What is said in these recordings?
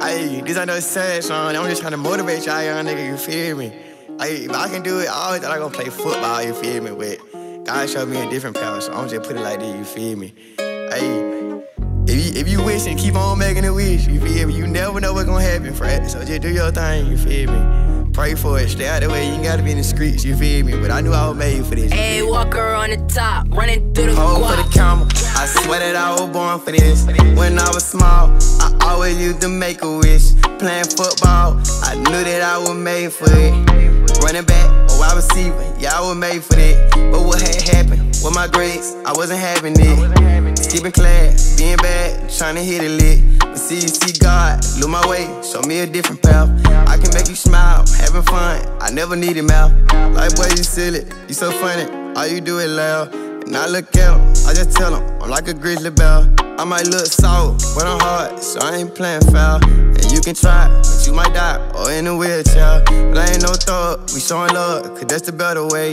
Ayy, this ain't no sad song. I'm just trying to motivate y'all young nigga, you feel me? Ayy, if I can do it, I always thought I gonna play football, you feel me? But God showed me a different path, so I'm just put it like this, you feel me? Ayy, if you, if you wish and keep on making a wish, you feel me? You never know what's gonna happen, Fred. So just do your thing, you feel me? Pray for it, stay out the way, you ain't gotta be in the streets, you feel me? But I knew I was made for this. Hey, Walker on the top, running through the Hold for the camera. I swear that I was born for this. When I was small, I always used to make a wish. Playing football, I knew that I was made for it. Running back or wide receiver, yeah, I was made for that. But what had happened with my grades, I wasn't having it. Skipping class, being bad, trying to hit it lit. But see, see God, look my way, show me a different path. I can make you smile, fun. I never needed mouth. Like boy, you silly, you so funny. All you do is laugh. And I look at him, I just tell him, I'm like a grizzly bear. I might look soft, but I'm hard, so I ain't playing foul. And you can try, but you might die, or in a wheelchair. But I ain't no thought, we showing love, cause that's the better way.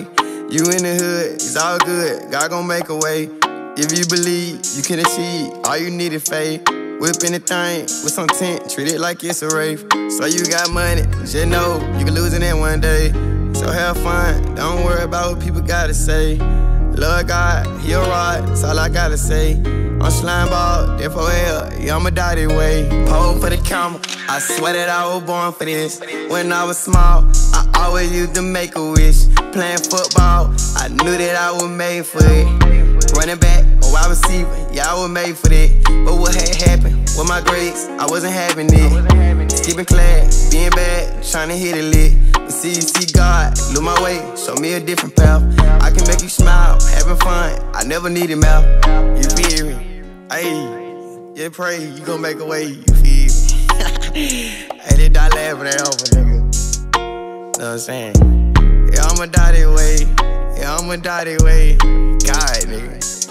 You in the hood, it's all good, God gon' make a way. If you believe, you can achieve, all you need is faith. Whip anything with some tint, treat it like it's a rave. So you got money, just know you can lose it in one day. So have fun, don't worry about what people gotta say. Love God, he a rod, that's all I gotta say. I'm slime ball, therefore hell, yeah, I'ma die that way. Hold for the camera, I swear that I was born for this. When I was small, I always used to make a wish. Playing football, I knew that I was made for it. Running back wide receiver, yeah, I was made for that. But what had happened with my grades, I wasn't having it. Skipping class, being bad, trying to hit it lit. But see, see God, look my way, show me a different path. I can make you smile, having fun. I never needed mouth. You feel me? Hey, yeah, pray you gon' make a way. You feel me? hey, they die laughing at over, nigga. Know what I'm saying? Yeah, I'ma die that way. Yeah, I'ma die that way. God, nigga.